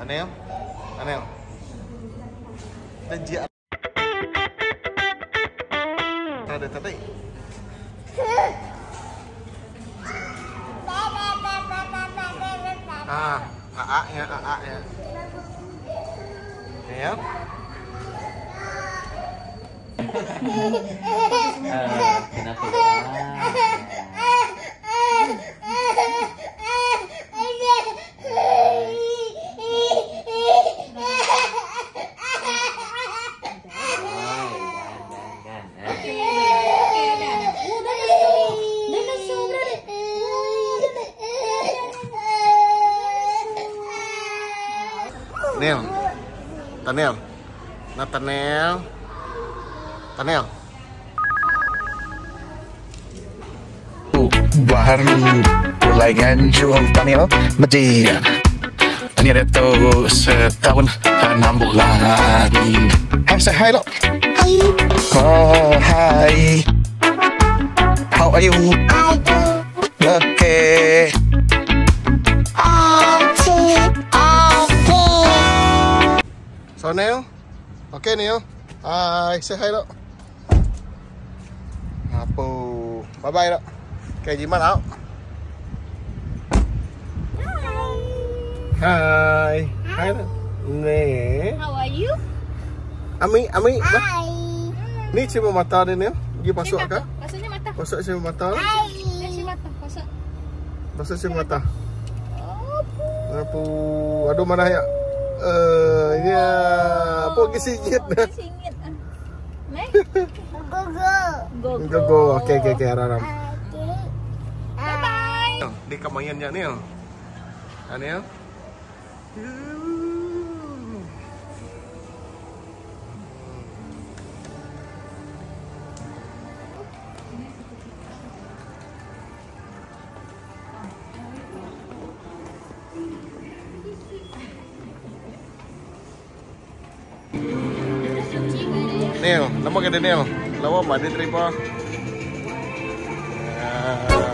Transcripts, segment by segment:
Anel? Anel? Dia Tadi tadi Ah, AA ya, AA ya Ah, kenapa? Nel Tanel. Nathaniel Tanel. Baru mulai nganjung Daniel Medina Daniel itu setahun enam bulan. Hai say hi lo Hai. Oh hi. How are you? Okay Neil? Okay Neil. Hai Say hi lo Apa? Bye bye lo Kayak gimana lo Hai Hai lo Nih How are you? Ami Ami bah. Hi. Ni cuma mata dia Neil. Pergi masuk ke Maksudnya mata. Masuk cuma mata. Lo Ini si mata. Masuk. Masuk cuma mata. Apa? Aduh mana ya Eh Ya. Apa singit Singit. ah. Nih. Go Go go Okay okay okay Araram Bye bye. Di kamayan niya Neil Anil Neil, nama kita Neil. Lawa mandi terima. Ya.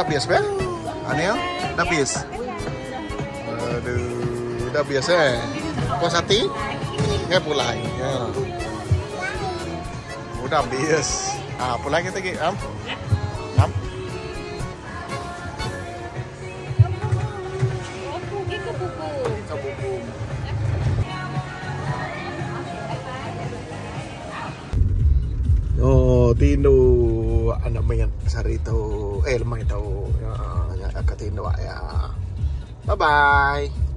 Udah bias be? Anil, udah bias. Aduh, udah bias eh. Hati? Nggak pulai. Ya. Udah bias. Ah, pulai kita lagi, am. Am. Aku pergi ke buku. Kita bubu. Oh, tino anak mayan sarito. Eh, lemang itu. Ya, ya, katindo ya. Bye bye.